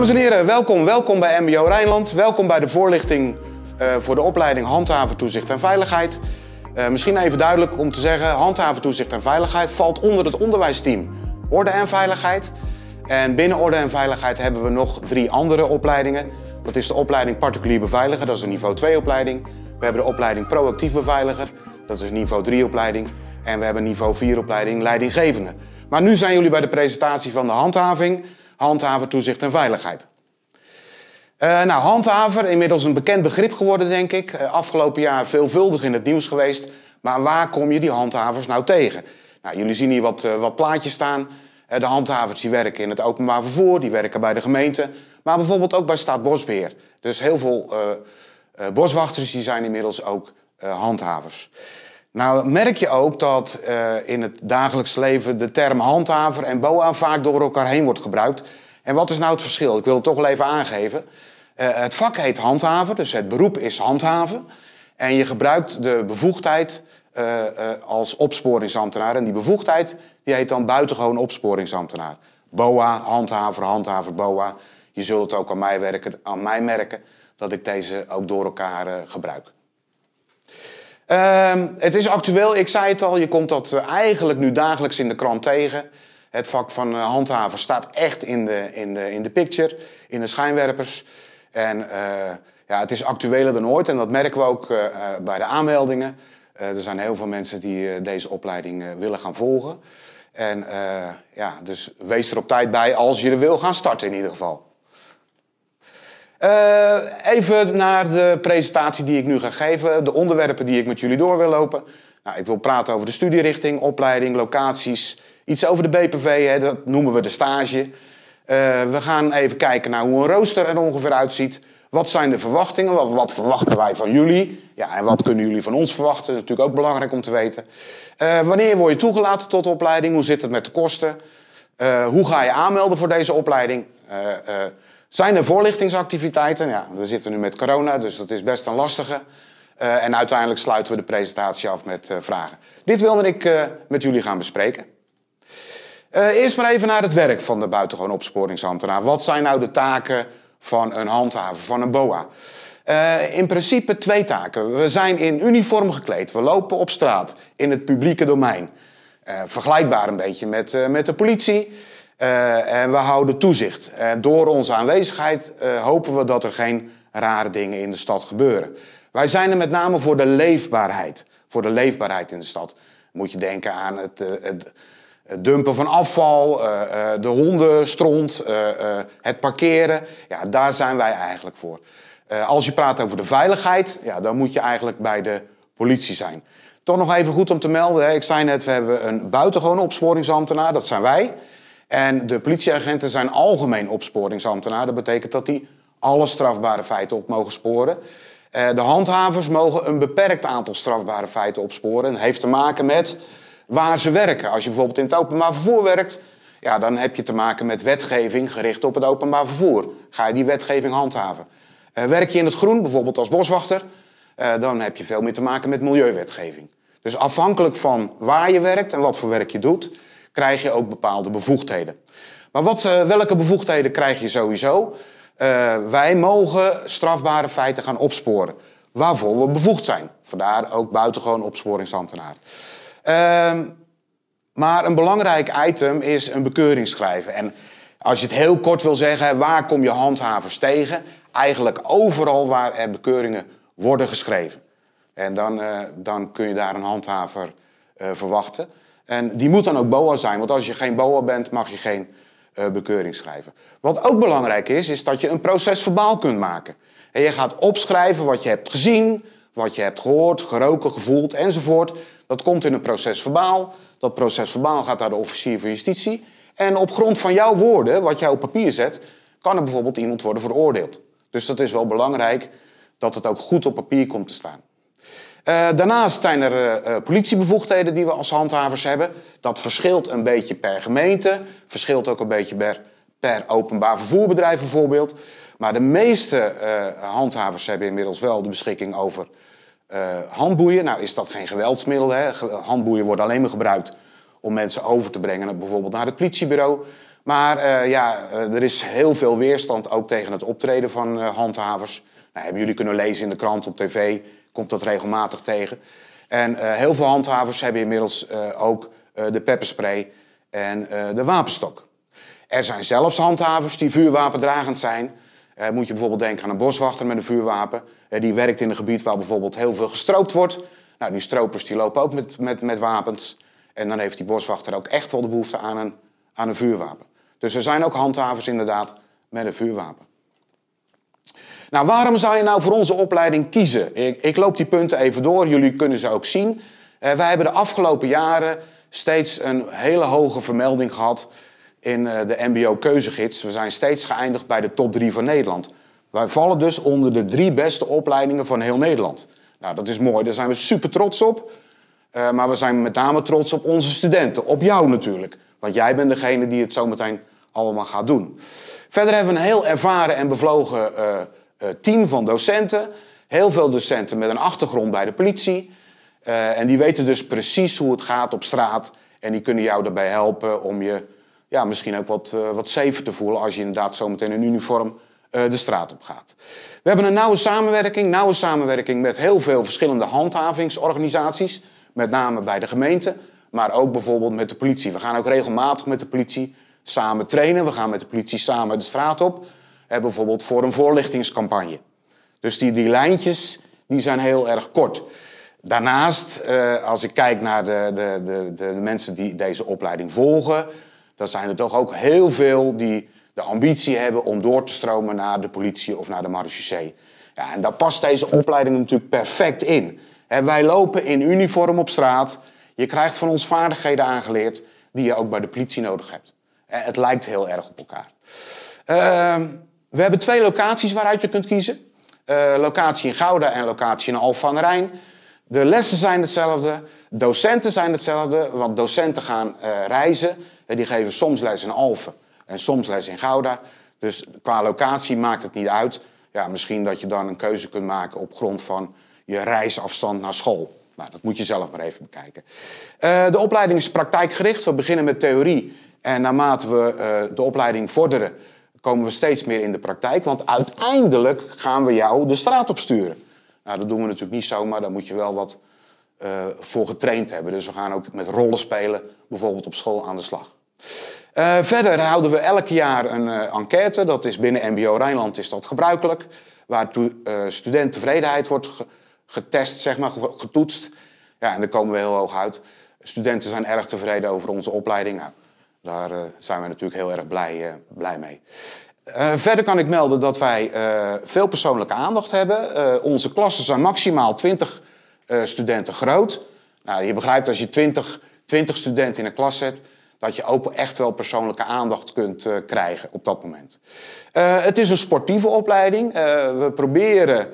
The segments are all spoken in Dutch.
Dames en heren, welkom. Welkom bij MBO Rijnland. Welkom bij de voorlichting uh, voor de opleiding Handhaven, Toezicht en Veiligheid. Uh, misschien even duidelijk om te zeggen, Handhaven, Toezicht en Veiligheid valt onder het onderwijsteam Orde en Veiligheid. En binnen Orde en Veiligheid hebben we nog drie andere opleidingen. Dat is de opleiding Particulier Beveiliger, dat is een niveau 2 opleiding. We hebben de opleiding Proactief Beveiliger, dat is een niveau 3 opleiding. En we hebben niveau 4 opleiding Leidinggevende. Maar nu zijn jullie bij de presentatie van de handhaving, handhaven, toezicht en veiligheid. Uh, nou, handhaver, inmiddels een bekend begrip geworden, denk ik. Uh, afgelopen jaar veelvuldig in het nieuws geweest. Maar waar kom je die handhavers nou tegen? Nou, jullie zien hier wat, uh, wat plaatjes staan. de handhavers die werken in het openbaar vervoer, die werken bij de gemeente. Maar bijvoorbeeld ook bij Staatsbosbeheer. Dus heel veel boswachters die zijn inmiddels ook handhavers. Nou merk je ook dat uh, in het dagelijks leven de term handhaver en BOA vaak door elkaar heen wordt gebruikt. En wat is nou het verschil? Ik wil het toch wel even aangeven. Uh, het vak heet handhaver, dus het beroep is handhaven. En je gebruikt de bevoegdheid uh, als opsporingsambtenaar. En die bevoegdheid die heet dan buitengewoon opsporingsambtenaar. BOA, handhaver, handhaver, BOA. Je zult het ook aan mij, aan mij merken dat ik deze ook door elkaar gebruik. Uh, het is actueel, ik zei het al, je komt dat eh, eigenlijk nu dagelijks in de krant tegen. Het vak van uh, handhaver staat echt in de, in, de, in de picture, in de schijnwerpers. En uh, ja, het is actueler dan ooit en dat merken we ook bij de aanmeldingen. er zijn heel veel mensen die deze opleiding willen gaan volgen. En ja, dus wees er op tijd bij als je er wil gaan starten in ieder geval. Uh, even naar de presentatie die ik nu ga geven, de onderwerpen die ik met jullie door wil lopen. Nou, ik wil praten over de studierichting, opleiding, locaties, iets over de BPV, hè, dat noemen we de stage. Uh, we gaan even kijken naar hoe een rooster er ongeveer uitziet. Wat zijn de verwachtingen? Wat, verwachten wij van jullie? Ja, en wat kunnen jullie van ons verwachten? Natuurlijk ook belangrijk om te weten. Uh, wanneer word je toegelaten tot de opleiding? Hoe zit het met de kosten? hoe ga je aanmelden voor deze opleiding? Zijn er voorlichtingsactiviteiten? Ja, we zitten nu met corona, dus dat is best een lastige. Uh, en uiteindelijk sluiten we de presentatie af met uh, vragen. Dit wilde ik uh, met jullie gaan bespreken. eerst maar even naar het werk van de buitengewoon opsporingsambtenaar. Wat zijn nou de taken van een handhaver, van een BOA? in principe twee taken. We zijn in uniform gekleed. We lopen op straat in het publieke domein. vergelijkbaar een beetje met, met de politie. Uh, en we houden toezicht. En door onze aanwezigheid uh, hopen we dat er geen rare dingen in de stad gebeuren. Wij zijn er met name voor de leefbaarheid. Voor de leefbaarheid in de stad. Moet je denken aan het, het, het dumpen van afval, de hondenstront, het parkeren. Ja, daar zijn wij eigenlijk voor. als je praat over de veiligheid, ja, dan moet je eigenlijk bij de politie zijn. Toch nog even goed om te melden. Hè. Ik zei net, we hebben een buitengewone opsporingsambtenaar, dat zijn wij. En de politieagenten zijn algemeen opsporingsambtenaar. Dat betekent dat die alle strafbare feiten op mogen sporen. Uh, de handhavers mogen een beperkt aantal strafbare feiten opsporen. Dat heeft te maken met waar ze werken. Als je bijvoorbeeld in het openbaar vervoer werkt, ja, dan heb je te maken met wetgeving gericht op het openbaar vervoer. Ga je die wetgeving handhaven. Uh, werk je in het groen, bijvoorbeeld als boswachter, uh, dan heb je veel meer te maken met milieuwetgeving. Dus afhankelijk van waar je werkt en wat voor werk je doet, krijg je ook bepaalde bevoegdheden. Maar wat, uh, welke bevoegdheden krijg je sowieso? Uh, wij mogen strafbare feiten gaan opsporen. Waarvoor we bevoegd zijn. Vandaar ook buitengewoon opsporingsambtenaar. Uh, maar een belangrijk item is een bekeuring schrijven. En als je het heel kort wil zeggen, waar kom je handhavers tegen? Eigenlijk overal waar er bekeuringen worden geschreven. En dan, uh, dan kun je daar een handhaver verwachten. En die moet dan ook BOA zijn, want als je geen BOA bent, mag je geen uh, bekeuring schrijven. Wat ook belangrijk is, is dat je een procesverbaal kunt maken. En je gaat opschrijven wat je hebt gezien, wat je hebt gehoord, geroken, gevoeld enzovoort. Dat komt in een procesverbaal. Dat procesverbaal gaat naar de officier van justitie. En op grond van jouw woorden, wat jij op papier zet, kan er bijvoorbeeld iemand worden veroordeeld. Dus dat is wel belangrijk dat het ook goed op papier komt te staan. Uh, daarnaast zijn er uh, politiebevoegdheden die we als handhavers hebben. Dat verschilt een beetje per gemeente, verschilt ook een beetje per, per openbaar vervoerbedrijf bijvoorbeeld. Maar de meeste handhavers hebben inmiddels wel de beschikking over handboeien. Nou is dat geen geweldsmiddel. Hè? Handboeien worden alleen maar gebruikt om mensen over te brengen, bijvoorbeeld naar het politiebureau. Maar ja, er is heel veel weerstand ook tegen het optreden van handhavers. Nou, hebben jullie kunnen lezen in de krant, op tv, komt dat regelmatig tegen. En heel veel handhavers hebben inmiddels ook de pepperspray en de wapenstok. Er zijn zelfs handhavers die vuurwapendragend zijn. Moet je bijvoorbeeld denken aan een boswachter met een vuurwapen. Die werkt in een gebied waar bijvoorbeeld heel veel gestroopt wordt. Nou, die stropers die lopen ook met, met, met wapens. En dan heeft die boswachter ook echt wel de behoefte aan een, aan een vuurwapen. Dus er zijn ook handhavers inderdaad met een vuurwapen. Nou, waarom zou je nou voor onze opleiding kiezen? Ik, ik loop die punten even door, jullie kunnen ze ook zien. Uh, wij hebben de afgelopen jaren steeds een hele hoge vermelding gehad in eh, de MBO-keuzegids. We zijn steeds geëindigd bij de top drie van Nederland. Wij vallen dus onder de drie beste opleidingen van heel Nederland. Nou, dat is mooi, daar zijn we super trots op. Uh, maar we zijn met name trots op onze studenten, op jou natuurlijk. Want jij bent degene die het zometeen allemaal gaat doen. Verder hebben we een heel ervaren en bevlogen uh, team van docenten. Heel veel docenten met een achtergrond bij de politie. en die weten dus precies hoe het gaat op straat. En die kunnen jou daarbij helpen om je ja, misschien ook wat, uh, wat safer te voelen als je inderdaad zometeen in uniform de straat op gaat. We hebben een nauwe samenwerking, nauwe samenwerking met heel veel verschillende handhavingsorganisaties, met name bij de gemeente, maar ook bijvoorbeeld met de politie. We gaan ook regelmatig met de politie samen trainen. We gaan met de politie samen de straat op, bijvoorbeeld voor een voorlichtingscampagne. Dus die, die lijntjes die zijn heel erg kort. Daarnaast, uh, als ik kijk naar de, de, de, de mensen die deze opleiding volgen, dan zijn er toch ook heel veel die de ambitie hebben om door te stromen naar de politie of naar de marechaussee. Ja, en daar past deze opleiding natuurlijk perfect in. wij lopen in uniform op straat. Je krijgt van ons vaardigheden aangeleerd die je ook bij de politie nodig hebt. het lijkt heel erg op elkaar. Ehm, we hebben twee locaties waaruit je kunt kiezen. Uh, locatie in Gouda en locatie in Alphen aan Rijn. De lessen zijn hetzelfde, docenten zijn hetzelfde, want docenten gaan uh, reizen die geven soms les in Alphen en soms les in Gouda. Dus qua locatie maakt het niet uit. Ja, misschien dat je dan een keuze kunt maken op grond van je reisafstand naar school. Nou, dat moet je zelf maar even bekijken. De opleiding is praktijkgericht. We beginnen met theorie. En naarmate we de opleiding vorderen, komen we steeds meer in de praktijk. Want uiteindelijk gaan we jou de straat opsturen. Nou, dat doen we natuurlijk niet zomaar. Daar moet je wel wat uh, voor getraind hebben. Dus we gaan ook met rollen spelen, bijvoorbeeld op school aan de slag. Uh, verder houden we elk jaar een uh, enquête. Dat is binnen MBO Rijnland is dat gebruikelijk. Uh, studenttevredenheid wordt getest, zeg maar, getoetst. Ja, en daar komen we heel hoog uit. Studenten zijn erg tevreden over onze opleiding. Nou, daar zijn we natuurlijk heel erg blij, blij mee. verder kan ik melden dat wij veel persoonlijke aandacht hebben. onze klassen zijn maximaal 20 studenten groot. Nou, je begrijpt als je 20, 20 studenten in een klas zet dat je ook echt wel persoonlijke aandacht kunt krijgen op dat moment. Het is een sportieve opleiding. We proberen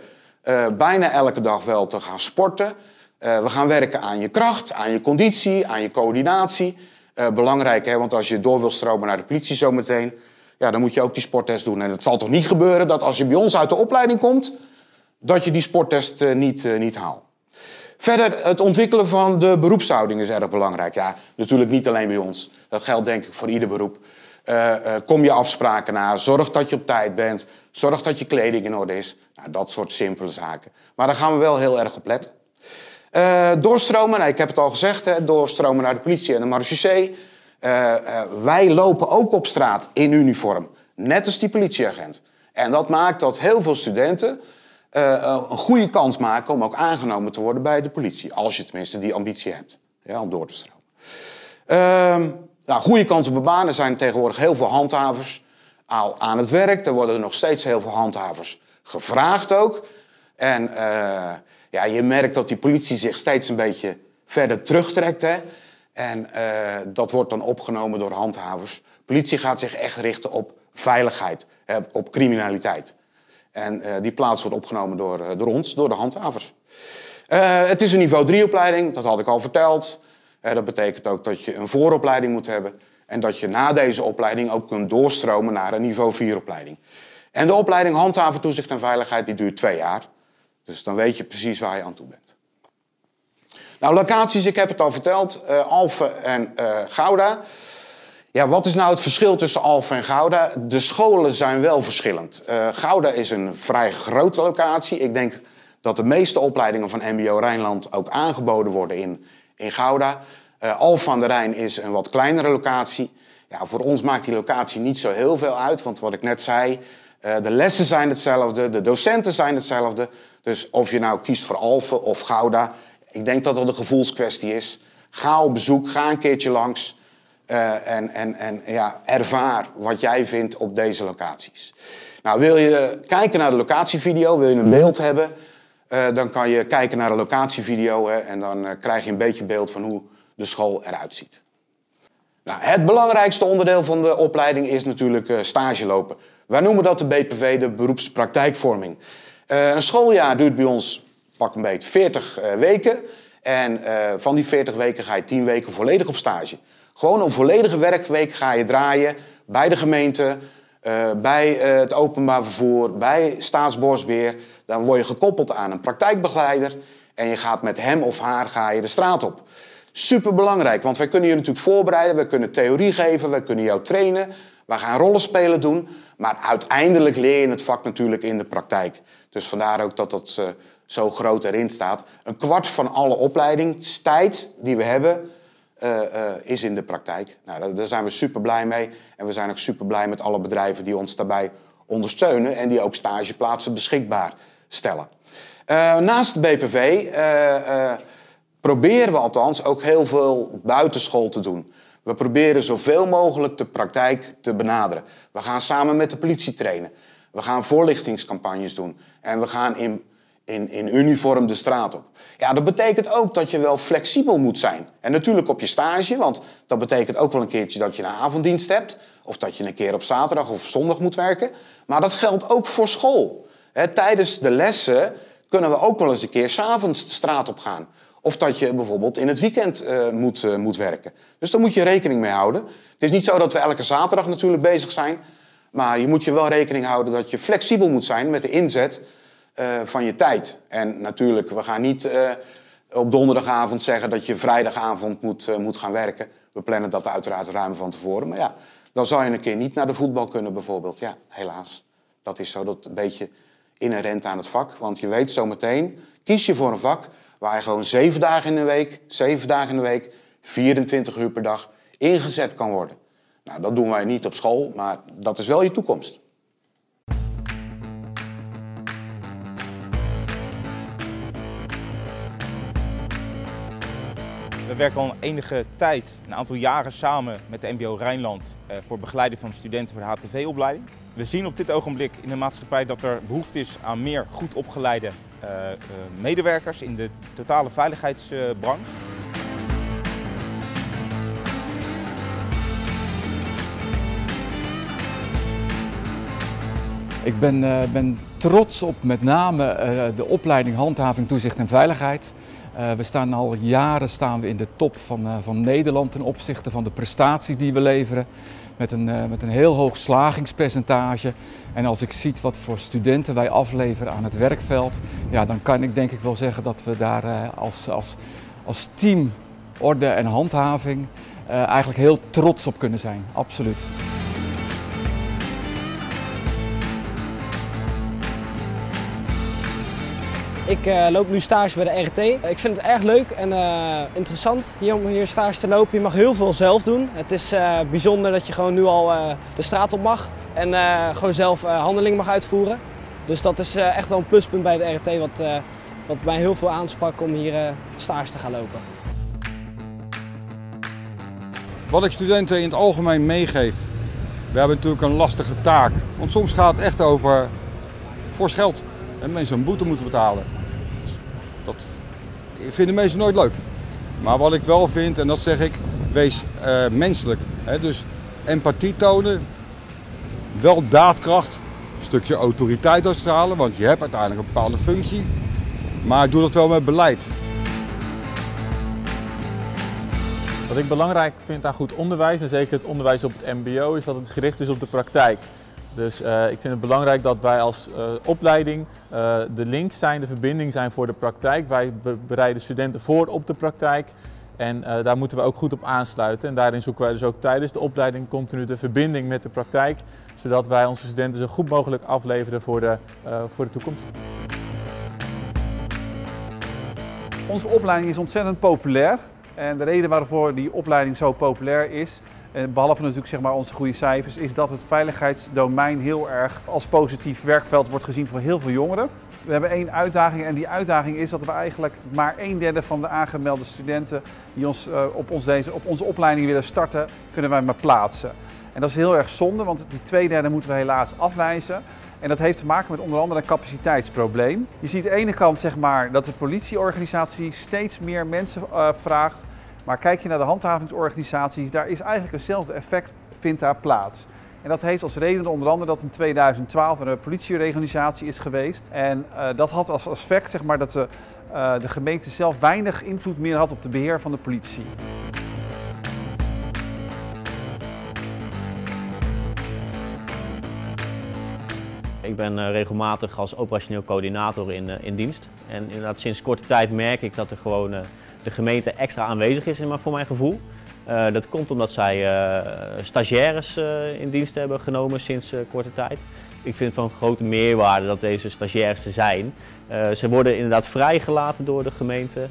bijna elke dag wel te gaan sporten. we gaan werken aan je kracht, aan je conditie, aan je coördinatie. Belangrijk, hè, want als je door wil stromen naar de politie zometeen... Ja, dan moet je ook die sporttest doen. En het zal toch niet gebeuren dat als je bij ons uit de opleiding komt... dat je die sporttest niet, niet haalt. Verder, het ontwikkelen van de beroepshouding is erg belangrijk. Ja, natuurlijk niet alleen bij ons. Dat geldt denk ik voor ieder beroep. Kom je afspraken na, zorg dat je op tijd bent, zorg dat je kleding in orde is. Nou, dat soort simpele zaken. Maar daar gaan we wel heel erg op letten. Uh, doorstromen, nou, ik heb het al gezegd, hè, doorstromen naar de politie en de marechaussee. wij lopen ook op straat in uniform, net als die politieagent. En dat maakt dat heel veel studenten een goede kans maken om ook aangenomen te worden bij de politie. Als je tenminste die ambitie hebt om door te stromen. Uh, nou, goede kans op. Er zijn tegenwoordig heel veel handhavers al aan het werk. Er worden nog steeds heel veel handhavers gevraagd ook. En ja, je merkt dat die politie zich steeds een beetje verder terugtrekt. Hè? En uh, dat wordt dan opgenomen door handhavers. Politie gaat zich echt richten op veiligheid, op criminaliteit. En uh, die plaats wordt opgenomen door, uh, door ons, door de handhavers. Het is een niveau 3 opleiding, dat had ik al verteld. dat betekent ook dat je een vooropleiding moet hebben. En dat je na deze opleiding ook kunt doorstromen naar een niveau 4 opleiding. En de opleiding handhaven, toezicht en veiligheid die duurt twee jaar. Dus dan weet je precies waar je aan toe bent. Nou, locaties, ik heb het al verteld. Alphen en Gouda. Ja, wat is nou het verschil tussen Alphen en Gouda? De scholen zijn wel verschillend. Uh, Gouda is een vrij grote locatie. Ik denk dat de meeste opleidingen van MBO Rijnland ook aangeboden worden in, in Gouda. Uh, Alphen aan de Rijn is een wat kleinere locatie. Ja, voor ons maakt die locatie niet zo heel veel uit, want wat ik net zei, uh, de lessen zijn hetzelfde, de docenten zijn hetzelfde. Dus of je nou kiest voor Alphen of Gouda, ik denk dat dat een gevoelskwestie is. Ga op bezoek, ga een keertje langs. Uh, en en, en ja, ervaar wat jij vindt op deze locaties. Nou, wil je kijken naar de locatievideo, wil je een beeld hebben, uh, dan kan je kijken naar de locatievideo hè, en dan uh, krijg je een beetje beeld van hoe de school eruit ziet. Nou, het belangrijkste onderdeel van de opleiding is natuurlijk stage lopen. Wij noemen dat de BPV, de beroepspraktijkvorming. Een schooljaar duurt bij ons pak een beetje 40 weken. En van die 40 weken ga je 10 weken volledig op stage. Gewoon een volledige werkweek ga je draaien bij de gemeente, bij het openbaar vervoer, bij Staatsbosbeheer. Dan word je gekoppeld aan een praktijkbegeleider en je gaat met hem of haar ga je de straat op. Super belangrijk, want wij kunnen je natuurlijk voorbereiden, we kunnen theorie geven, we kunnen jou trainen, we gaan rollenspelen doen, maar uiteindelijk leer je het vak natuurlijk in de praktijk. Dus vandaar ook dat dat uh, zo groot erin staat. Een kwart van alle opleidingstijd die we hebben, uh, uh, is in de praktijk. Nou, daar, zijn we super blij mee. En we zijn ook super blij met alle bedrijven die ons daarbij ondersteunen en die ook stageplaatsen beschikbaar stellen. Naast de BPV proberen we althans ook heel veel buitenschool te doen. We proberen zoveel mogelijk de praktijk te benaderen. We gaan samen met de politie trainen. We gaan voorlichtingscampagnes doen. En we gaan in in, in uniform de straat op. Ja, dat betekent ook dat je wel flexibel moet zijn. En natuurlijk op je stage, want dat betekent ook wel een keertje dat je een avonddienst hebt. Of dat je een keer op zaterdag of zondag moet werken. Maar dat geldt ook voor school. tijdens de lessen kunnen we ook wel eens een keer s'avonds de straat op gaan. Of dat je bijvoorbeeld in het weekend uh, moet, uh, moet werken. Dus daar moet je rekening mee houden. Het is niet zo dat we elke zaterdag natuurlijk bezig zijn. Maar je moet je wel rekening houden dat je flexibel moet zijn met de inzet uh, van je tijd. En natuurlijk, we gaan niet op donderdagavond zeggen dat je vrijdagavond moet, moet gaan werken. We plannen dat uiteraard ruim van tevoren. Maar ja, dan zou je een keer niet naar de voetbal kunnen bijvoorbeeld. Ja, helaas. Dat is zo dat een beetje inherent aan het vak. Want je weet zometeen, kies je voor een vak waar je gewoon zeven dagen in de week, zeven dagen in de week, 24 uur per dag ingezet kan worden. Nou, dat doen wij niet op school, maar dat is wel je toekomst. We werken al enige tijd, een aantal jaren samen met de MBO Rijnland eh, voor begeleiding van studenten voor de HTV-opleiding. We zien op dit ogenblik in de maatschappij dat er behoefte is aan meer goed opgeleide uh, uh, medewerkers in de totale veiligheidsbranche. Ik ben, ben trots op met name de opleiding Handhaving, Toezicht en Veiligheid. Uh, we staan al jaren staan we in de top van, uh, van Nederland ten opzichte van de prestaties die we leveren. Met een, uh, met een heel hoog slagingspercentage. En als ik zie wat voor studenten wij afleveren aan het werkveld, ja, dan kan ik denk ik wel zeggen dat we daar als, als, als team orde en handhaving eigenlijk heel trots op kunnen zijn. Absoluut. Ik uh, loop nu stage bij de RT. Ik vind het erg leuk en uh, interessant hier om hier stage te lopen. Je mag heel veel zelf doen. Het is uh, bijzonder dat je gewoon nu al de straat op mag en gewoon zelf handelingen mag uitvoeren. Dus dat is echt wel een pluspunt bij de RT wat, wat mij heel veel aansprak om hier stage te gaan lopen. Wat ik studenten in het algemeen meegeef, we hebben natuurlijk een lastige taak. Want soms gaat het echt over fors geld. En mensen een boete moeten betalen. Dat vinden mensen nooit leuk. Maar wat ik wel vind, en dat zeg ik, wees uh, menselijk. Hè? Dus empathie tonen, wel daadkracht, een stukje autoriteit uitstralen, want je hebt uiteindelijk een bepaalde functie. Maar doe dat wel met beleid. Wat ik belangrijk vind aan goed onderwijs, en zeker het onderwijs op het mbo, is dat het gericht is op de praktijk. Dus uh, ik vind het belangrijk dat wij als uh, opleiding uh, de link zijn, de verbinding zijn voor de praktijk. Wij be bereiden studenten voor op de praktijk. En daar moeten we ook goed op aansluiten. En daarin zoeken wij dus ook tijdens de opleiding continu de verbinding met de praktijk, zodat wij onze studenten zo goed mogelijk afleveren voor de, voor de toekomst. Onze opleiding is ontzettend populair. En de reden waarvoor die opleiding zo populair is, behalve natuurlijk zeg maar onze goede cijfers, is dat het veiligheidsdomein heel erg als positief werkveld wordt gezien voor heel veel jongeren. We hebben één uitdaging en die uitdaging is dat we eigenlijk maar een derde van de aangemelde studenten die ons, uh, op, ons deze, op onze opleiding willen starten, kunnen wij maar plaatsen. En dat is heel erg zonde, want die twee derde moeten we helaas afwijzen. En dat heeft te maken met onder andere een capaciteitsprobleem. Je ziet aan de ene kant zeg maar, dat de politieorganisatie steeds meer mensen uh, vraagt. Maar kijk je naar de handhavingsorganisaties, daar is eigenlijk hetzelfde effect vindt daar plaats. En dat heeft als reden onder andere dat in 2012 er een politiereorganisatie is geweest. En uh, dat had als effect zeg maar, dat de, uh, de gemeente zelf weinig invloed meer had op de beheer van de politie. Ik ben uh, regelmatig als operationeel coördinator in, in dienst. En inderdaad sinds korte tijd merk ik dat er gewoon de gemeente extra aanwezig is voor mijn gevoel. Uh, dat komt omdat zij uh, stagiaires uh, in dienst hebben genomen sinds korte tijd. Ik vind van grote meerwaarde dat deze stagiaires er zijn. ze worden inderdaad vrijgelaten door de gemeente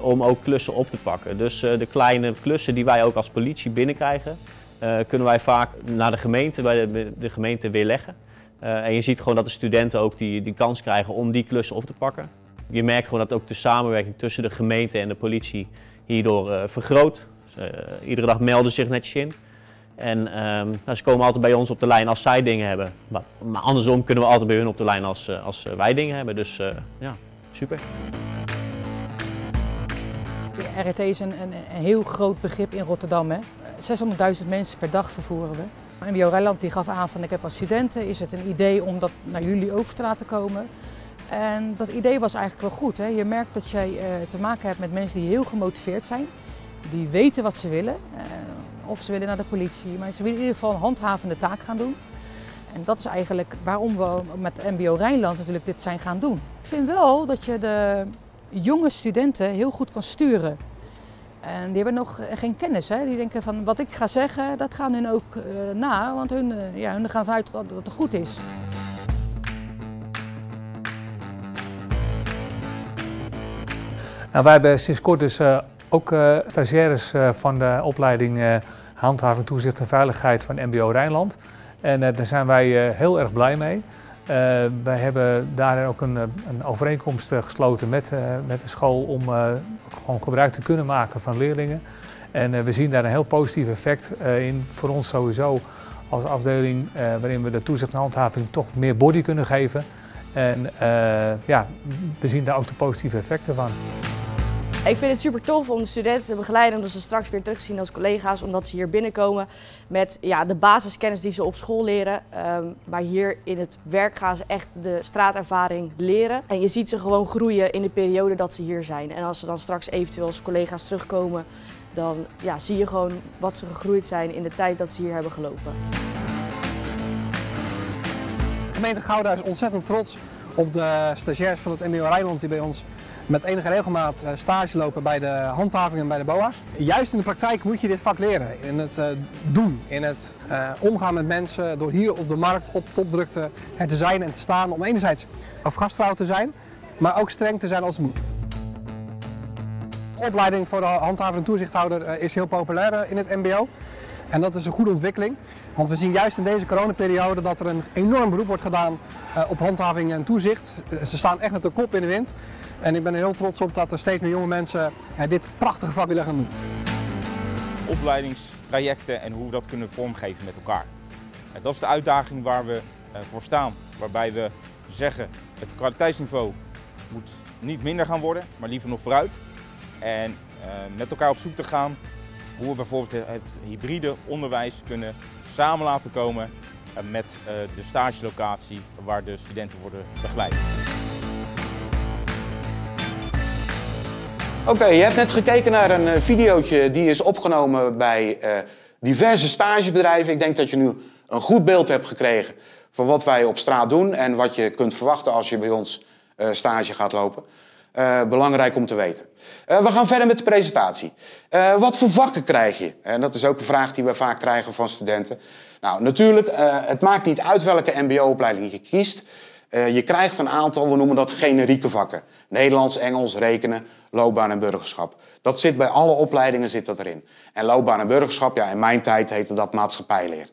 om ook klussen op te pakken. Dus de kleine klussen die wij ook als politie binnenkrijgen, kunnen wij vaak naar de gemeente, bij de, de gemeente weerleggen. en je ziet gewoon dat de studenten ook die, die kans krijgen om die klussen op te pakken. Je merkt gewoon dat ook de samenwerking tussen de gemeente en de politie hierdoor vergroot. Uh, iedere dag melden zich netjes in. En um, nou, ze komen altijd bij ons op de lijn als zij dingen hebben. Maar, andersom kunnen we altijd bij hun op de lijn als, uh, als wij dingen hebben. Dus ja, super. De RET is een, een, een, heel groot begrip in Rotterdam. 600.000 mensen per dag vervoeren we. MBO Rijnland die gaf aan van ik heb als studenten, is het een idee om dat naar jullie over te laten komen. En dat idee was eigenlijk wel goed. Hè? Je merkt dat jij te maken hebt met mensen die heel gemotiveerd zijn die weten wat ze willen. Uh, of ze willen naar de politie, maar ze willen in ieder geval een handhavende taak gaan doen. En dat is eigenlijk waarom we met MBO Rijnland natuurlijk dit zijn gaan doen. Ik vind wel dat je de jonge studenten heel goed kan sturen. En die hebben nog geen kennis. Hè? Die denken van wat ik ga zeggen, dat gaan hun ook uh, na. Want hun, ja, hun gaan vanuit dat, dat het goed is. Nou, wij hebben sinds kort dus uh, ook uh, stagiaires uh, van de opleiding Handhaving, Toezicht en Veiligheid van MBO Rijnland. En daar zijn wij heel erg blij mee. wij hebben daarin ook een, een overeenkomst gesloten met, met de school om gewoon gebruik te kunnen maken van leerlingen. En we zien daar een heel positief effect in voor ons sowieso als afdeling waarin we de toezicht en handhaving toch meer body kunnen geven. En ja, we zien daar ook de positieve effecten van. Ik vind het super tof om de studenten te begeleiden, omdat ze straks weer terugzien als collega's, omdat ze hier binnenkomen met ja, de basiskennis die ze op school leren. Um, maar hier in het werk gaan ze echt de straatervaring leren. En je ziet ze gewoon groeien in de periode dat ze hier zijn. En als ze dan straks eventueel als collega's terugkomen, dan ja, zie je gewoon wat ze gegroeid zijn in de tijd dat ze hier hebben gelopen. De gemeente Gouda is ontzettend trots op de stagiairs van het MBO Rijnland die bij ons met enige regelmaat stage lopen bij de handhaving en bij de BOA's. Juist in de praktijk moet je dit vak leren. In het uh, doen, in het uh, omgaan met mensen, door hier op de markt op topdrukte er te zijn en te staan. Om enerzijds gastvrouw te zijn, maar ook streng te zijn als het moet. De opleiding voor de handhaver en toezichthouder is heel populair in het mbo. En dat is een goede ontwikkeling, want we zien juist in deze coronaperiode dat er een enorm beroep wordt gedaan op handhaving en toezicht. Ze staan echt met de kop in de wind. En ik ben er heel trots op dat er steeds meer jonge mensen uh, dit prachtige vak willen gaan doen. Opleidingstrajecten en hoe we dat kunnen vormgeven met elkaar. Uh, dat is de uitdaging waar we voor staan. Waarbij we zeggen het kwaliteitsniveau moet niet minder gaan worden, maar liever nog vooruit. En met elkaar op zoek te gaan hoe we bijvoorbeeld het hybride onderwijs kunnen samen laten komen met de stagelocatie waar de studenten worden begeleid. Oké, je hebt net gekeken naar een videootje die is opgenomen bij uh, diverse stagebedrijven. Ik denk dat je nu een goed beeld hebt gekregen van wat wij op straat doen en wat je kunt verwachten als je bij ons uh, stage gaat lopen. Belangrijk om te weten. We gaan verder met de presentatie. Wat voor vakken krijg je? En dat is ook een vraag die we vaak krijgen van studenten. Nou, natuurlijk, het maakt niet uit welke mbo-opleiding je kiest. Je krijgt een aantal, we noemen dat generieke vakken. Nederlands, Engels, rekenen, loopbaan en burgerschap. Dat zit bij alle opleidingen zit dat erin. En loopbaan en burgerschap, ja, in mijn tijd heette dat maatschappijleer.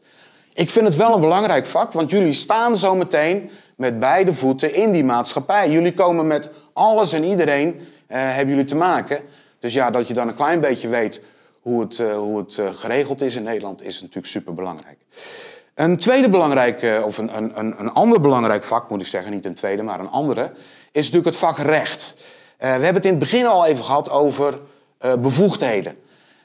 Ik vind het wel een belangrijk vak, want jullie staan zo meteen met beide voeten in die maatschappij. Jullie komen met alles en iedereen, eh, hebben jullie te maken. Dus ja, dat je dan een klein beetje weet hoe het, uh, hoe het geregeld is in Nederland, is natuurlijk super belangrijk. Een tweede belangrijk, of een, een, een ander belangrijk vak, moet ik zeggen, niet een tweede, maar een andere, is natuurlijk het vak recht. we hebben het in het begin al even gehad over bevoegdheden.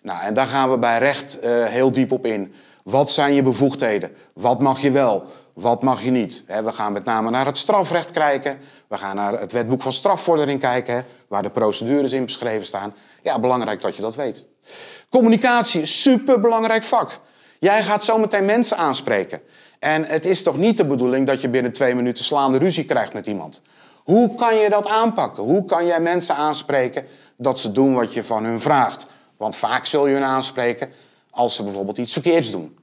Nou, en daar gaan we bij recht heel diep op in. Wat zijn je bevoegdheden? Wat mag je wel? Wat mag je niet? We gaan met name naar het strafrecht kijken. We gaan naar het wetboek van strafvordering kijken, waar de procedures in beschreven staan. Ja, belangrijk dat je dat weet. Communicatie is super belangrijk vak. Jij gaat zometeen mensen aanspreken. En het is toch niet de bedoeling dat je binnen twee minuten slaande ruzie krijgt met iemand. Hoe kan je dat aanpakken? Hoe kan jij mensen aanspreken dat ze doen wat je van hun vraagt? Want vaak zul je hun aanspreken als ze bijvoorbeeld iets verkeerds doen.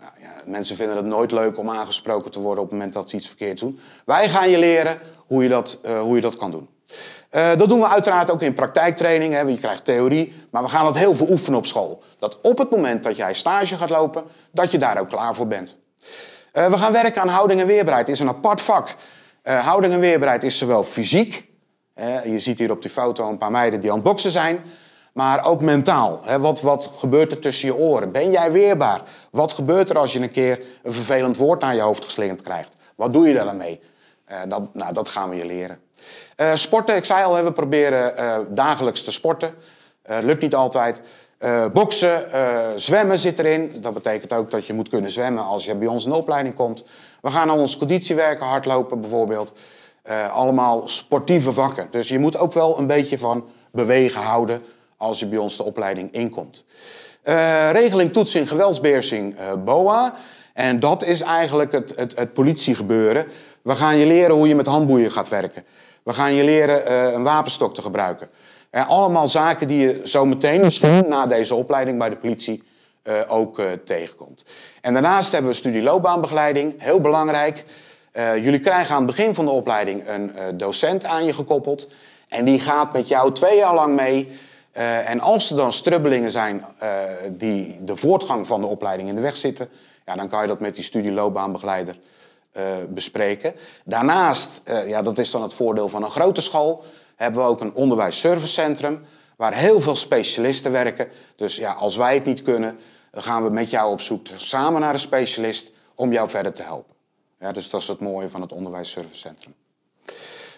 Nou, ja, mensen vinden het nooit leuk om aangesproken te worden op het moment dat ze iets verkeerds doen. Wij gaan je leren hoe je dat, uh, hoe je dat kan doen. Uh, dat doen we uiteraard ook in praktijktraining. Hè. Je krijgt theorie, maar we gaan dat heel veel oefenen op school. Dat op het moment dat jij stage gaat lopen, dat je daar ook klaar voor bent. Uh, we gaan werken aan houding en weerbaarheid. Het is een apart vak. houding en weerbaarheid is zowel fysiek. je ziet hier op die foto een paar meiden die aan het boksen zijn. Maar ook mentaal. Hè? Wat, wat gebeurt er tussen je oren? Ben jij weerbaar? Wat gebeurt er als je een keer een vervelend woord naar je hoofd geslingerd krijgt? Wat doe je daar dan dat, nou, dat gaan we je leren. Uh, sporten, ik zei al, we proberen uh, dagelijks te sporten. lukt niet altijd. boksen, zwemmen zit erin. Dat betekent ook dat je moet kunnen zwemmen als je bij ons in de opleiding komt. We gaan aan onze conditie werken, hardlopen bijvoorbeeld. allemaal sportieve vakken. Dus je moet ook wel een beetje van bewegen houden als je bij ons de opleiding inkomt. Uh, regeling toetsing geweldsbeheersing uh, BOA. En dat is eigenlijk het, het, het, politiegebeuren. We gaan je leren hoe je met handboeien gaat werken. We gaan je leren uh, een wapenstok te gebruiken. En allemaal zaken die je zo meteen misschien na deze opleiding bij de politie ook tegenkomt. En daarnaast hebben we studieloopbaanbegeleiding, heel belangrijk. jullie krijgen aan het begin van de opleiding een docent aan je gekoppeld. En die gaat met jou twee jaar lang mee en als er dan strubbelingen zijn die de voortgang van de opleiding in de weg zitten, ja, dan kan je dat met die studieloopbaanbegeleider bespreken. Daarnaast, ja, dat is dan het voordeel van een grote school, hebben we ook een onderwijsservicecentrum waar heel veel specialisten werken. Dus ja, als wij het niet kunnen, dan gaan we met jou op zoek samen naar een specialist om jou verder te helpen. Ja, dus dat is het mooie van het onderwijsservicecentrum.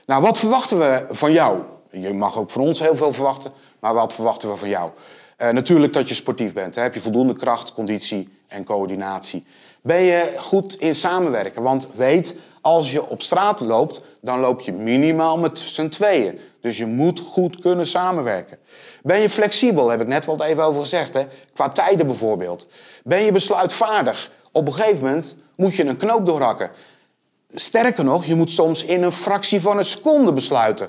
Nou, wat verwachten we van jou? Je mag ook van ons heel veel verwachten, maar wat verwachten we van jou? Uh, natuurlijk dat je sportief bent. Hè? Heb je voldoende kracht, conditie en coördinatie? Ben je goed in samenwerken? Want weet, als je op straat loopt, dan loop je minimaal met z'n tweeën. Dus je moet goed kunnen samenwerken. Ben je flexibel? Heb ik net wat even over gezegd. Hè? Qua tijden bijvoorbeeld. Ben je besluitvaardig? Op een gegeven moment moet je een knoop doorhakken. Sterker nog, je moet soms in een fractie van een seconde besluiten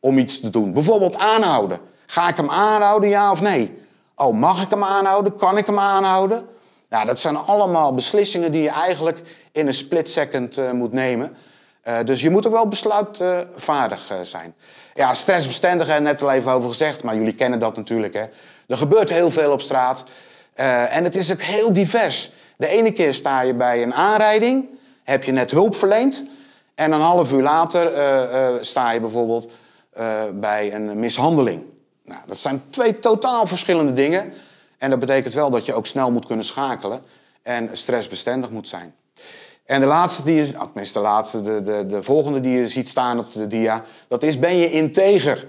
om iets te doen. Bijvoorbeeld aanhouden. Ga ik hem aanhouden, ja of nee? Oh, mag ik hem aanhouden? Kan ik hem aanhouden? Ja, dat zijn allemaal beslissingen die je eigenlijk in een split second uh, moet nemen. Uh, dus je moet ook wel besluitvaardig uh, zijn. Ja, stressbestendig, net al even over gezegd, maar jullie kennen dat natuurlijk. Hè. Er gebeurt heel veel op straat. en het is ook heel divers. De ene keer sta je bij een aanrijding, heb je net hulp verleend. En een half uur later sta je bijvoorbeeld bij een mishandeling. Nou, dat zijn twee totaal verschillende dingen. En dat betekent wel dat je ook snel moet kunnen schakelen en stressbestendig moet zijn. En de laatste die je, ah, tenminste de laatste, de, de, de volgende die je ziet staan op de dia, dat is ben je integer.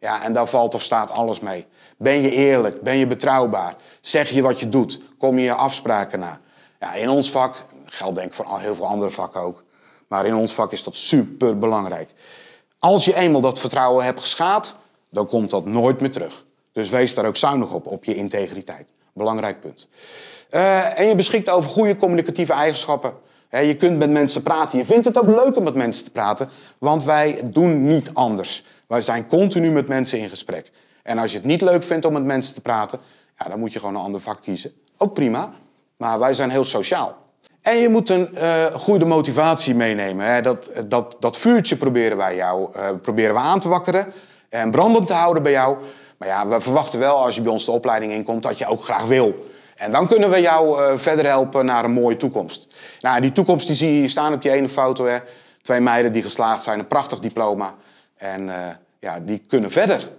Ja, en daar valt of staat alles mee. Ben je eerlijk? Ben je betrouwbaar? Zeg je wat je doet? Kom je je afspraken na? Ja, in ons vak, geldt denk ik voor heel veel andere vakken ook, maar in ons vak is dat super belangrijk. Als je eenmaal dat vertrouwen hebt geschaad, dan komt dat nooit meer terug. Dus wees daar ook zuinig op, op je integriteit. Belangrijk punt. Uh, en je beschikt over goede communicatieve eigenschappen. je kunt met mensen praten. Je vindt het ook leuk om met mensen te praten, want wij doen niet anders. Wij zijn continu met mensen in gesprek. En als je het niet leuk vindt om met mensen te praten, ja, dan moet je gewoon een ander vak kiezen. Ook prima, maar wij zijn heel sociaal. En je moet een uh, goede motivatie meenemen. Hè. Dat, dat, dat vuurtje proberen wij jou uh, proberen we aan te wakkeren en brandend te houden bij jou. Maar ja, we verwachten wel als je bij ons de opleiding inkomt dat je ook graag wil. En dan kunnen we jou uh, verder helpen naar een mooie toekomst. Nou, die toekomst die zie je staan op die ene foto. Hè. Twee meiden die geslaagd zijn, een prachtig diploma. En ja, die kunnen verder.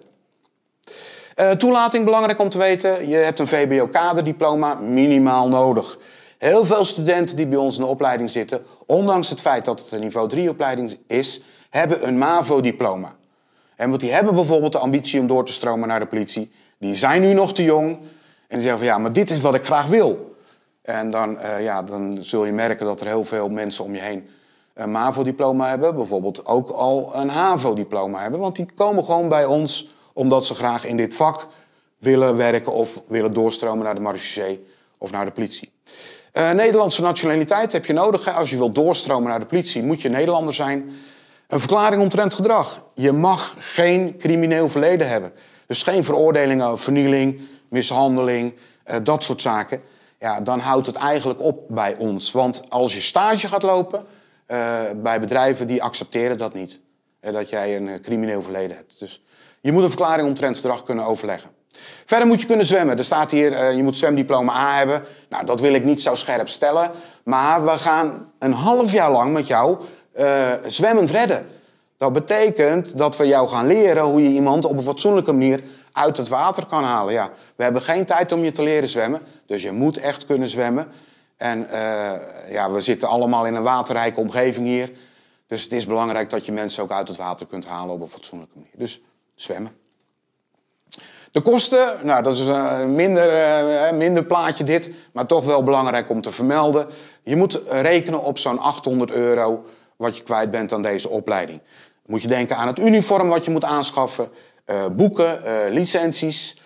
toelating, belangrijk om te weten. Je hebt een VBO-kaderdiploma minimaal nodig. Heel veel studenten die bij ons in de opleiding zitten, ondanks het feit dat het een niveau 3 opleiding is, hebben een MAVO-diploma. En want die hebben bijvoorbeeld de ambitie om door te stromen naar de politie. Die zijn nu nog te jong. En die zeggen van ja, maar dit is wat ik graag wil. En dan, uh, ja, dan zul je merken dat er heel veel mensen om je heen een MAVO-diploma hebben. Bijvoorbeeld ook al een HAVO-diploma hebben. Want die komen gewoon bij ons omdat ze graag in dit vak willen werken of willen doorstromen naar de marechaussee of naar de politie. Uh, Nederlandse nationaliteit heb je nodig. Als je wilt doorstromen naar de politie, moet je Nederlander zijn. Een verklaring omtrent gedrag. Je mag geen crimineel verleden hebben. Dus geen veroordelingen, vernieling, mishandeling, uh, dat soort zaken. Ja, dan houdt het eigenlijk op bij ons. Want als je stage gaat lopen uh, bij bedrijven, die accepteren dat niet. dat jij een crimineel verleden hebt. Dus je moet een verklaring omtrent gedrag kunnen overleggen. Verder moet je kunnen zwemmen. Er staat hier, je moet zwemdiploma A hebben. Nou, dat wil ik niet zo scherp stellen. Maar we gaan een half jaar lang met jou uh, zwemmend redden. Dat betekent dat we jou gaan leren hoe je iemand op een fatsoenlijke manier uit het water kan halen. Ja, we hebben geen tijd om je te leren zwemmen. Dus je moet echt kunnen zwemmen. En uh, ja, we zitten allemaal in een waterrijke omgeving hier. Dus het is belangrijk dat je mensen ook uit het water kunt halen op een fatsoenlijke manier. Dus zwemmen. De kosten, nou, dat is een minder, uh, minder plaatje dit, maar toch wel belangrijk om te vermelden. Je moet rekenen op zo'n 800 euro wat je kwijt bent aan deze opleiding. Moet je denken aan het uniform wat je moet aanschaffen, uh, boeken, uh, licenties,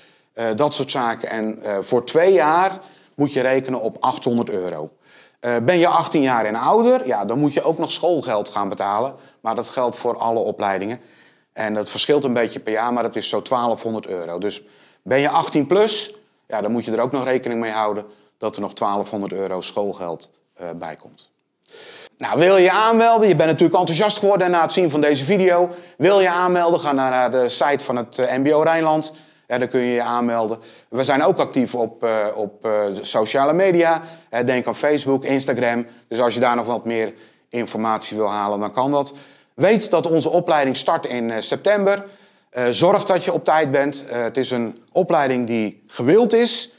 dat soort zaken. En voor twee jaar moet je rekenen op 800 euro. ben je 18 jaar en ouder, ja, dan moet je ook nog schoolgeld gaan betalen. Maar dat geldt voor alle opleidingen. En dat verschilt een beetje per jaar, maar dat is zo 1200 euro. Dus ben je 18 plus, ja, dan moet je er ook nog rekening mee houden dat er nog 1200 euro schoolgeld bij komt. Nou, wil je aanmelden? Je bent natuurlijk enthousiast geworden na het zien van deze video. Wil je aanmelden? Ga naar de site van het uh, MBO Rijnland. Ja, kun je je aanmelden. We zijn ook actief op, uh, op sociale media. denk aan Facebook, Instagram. Dus als je daar nog wat meer informatie wil halen, dan kan dat. Weet dat onze opleiding start in september. Zorg dat je op tijd bent. Het is een opleiding die gewild is.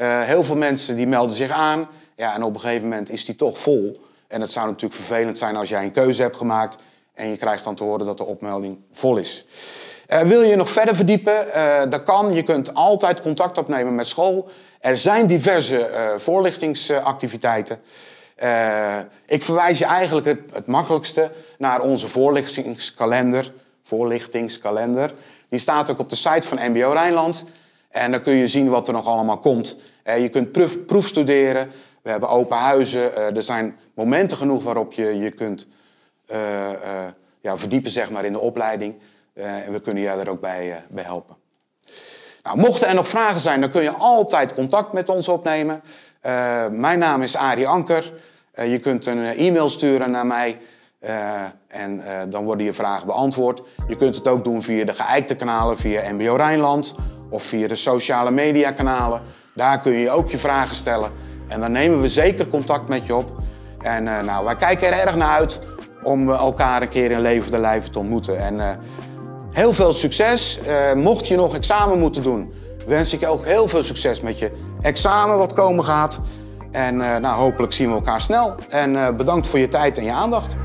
heel veel mensen die melden zich aan. Ja, en op een gegeven moment is die toch vol. En het zou natuurlijk vervelend zijn als jij een keuze hebt gemaakt... en je krijgt dan te horen dat de opmelding vol is. wil je nog verder verdiepen? dat kan. Je kunt altijd contact opnemen met school. Er zijn diverse voorlichtingsactiviteiten... Uh, ik verwijs je eigenlijk het, het, makkelijkste naar onze voorlichtingskalender. Voorlichtingskalender. Die staat ook op de site van MBO Rijnland. En dan kun je zien wat er nog allemaal komt. Je kunt proef, proefstuderen. We hebben open huizen. Uh, er zijn momenten genoeg waarop je je kunt ja, verdiepen zeg maar, in de opleiding. en we kunnen je daar ook bij, bij helpen. Nou, mochten er nog vragen zijn, dan kun je altijd contact met ons opnemen. Mijn naam is Arie Anker. Je kunt een eh, e-mail sturen naar mij en dan worden je vragen beantwoord. Je kunt het ook doen via de geëikte kanalen, via MBO Rijnland of via de sociale media kanalen. Daar kun je ook je vragen stellen en dan nemen we zeker contact met je op. En nou, wij kijken er erg naar uit om elkaar een keer in levende lijven te ontmoeten. En heel veel succes. mocht je nog examen moeten doen, wens ik je ook heel veel succes met je examen wat komen gaat. En nou, hopelijk zien we elkaar snel. En bedankt voor je tijd en je aandacht.